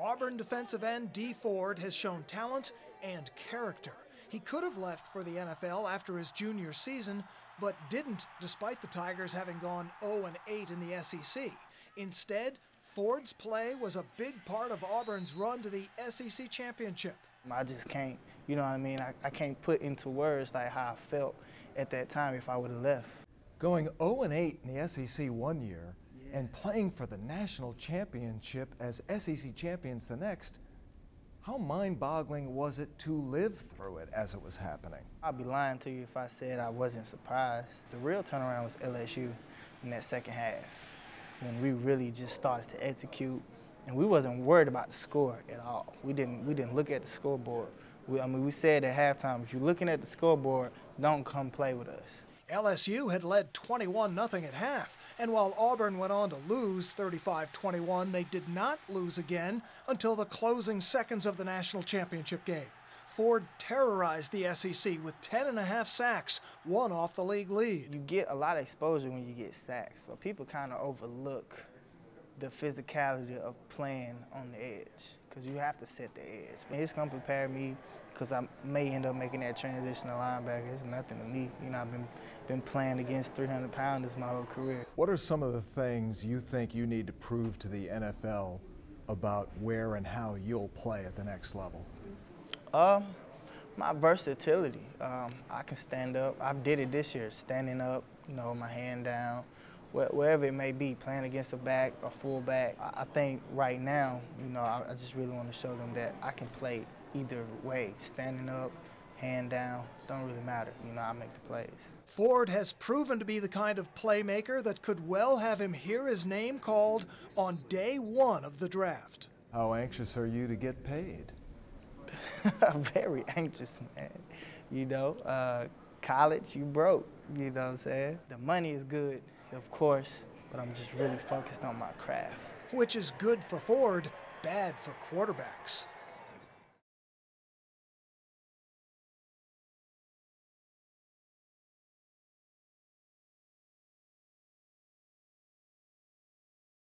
Auburn defensive end Dee Ford has shown talent and character. He could have left for the NFL after his junior season, but didn't despite the Tigers having gone 0 8 in the SEC. Instead, Ford's play was a big part of Auburn's run to the SEC championship. I just can't, you know what I mean? I, I can't put into words like how I felt at that time if I would have left. Going 0 8 in the SEC one year and playing for the national championship as SEC champions the next, how mind boggling was it to live through it as it was happening? I'd be lying to you if I said I wasn't surprised. The real turnaround was LSU in that second half when we really just started to execute and we wasn't worried about the score at all. We didn't we didn't look at the scoreboard. We, I mean, we said at halftime, if you're looking at the scoreboard, don't come play with us. LSU had led 21 0 at half, and while Auburn went on to lose 35 21, they did not lose again until the closing seconds of the national championship game. Ford terrorized the SEC with 10 and a half sacks, one off the league lead. You get a lot of exposure when you get sacks, so people kind of overlook the physicality of playing on the edge because you have to set the edge. It's going to prepare me because I may end up making that transition to linebacker. It's nothing to me. You know, I've been, been playing against 300 pounders my whole career. What are some of the things you think you need to prove to the NFL about where and how you'll play at the next level? Um, my versatility. Um, I can stand up. I did it this year, standing up, you know, my hand down, wherever it may be, playing against a back, a fullback. I think right now, you know, I just really want to show them that I can play either way, standing up, hand down, don't really matter. You know, I make the plays. Ford has proven to be the kind of playmaker that could well have him hear his name called on day one of the draft. How anxious are you to get paid? Very anxious, man. You know, uh, college, you broke. You know what I'm saying? The money is good, of course, but I'm just really focused on my craft. Which is good for Ford, bad for quarterbacks.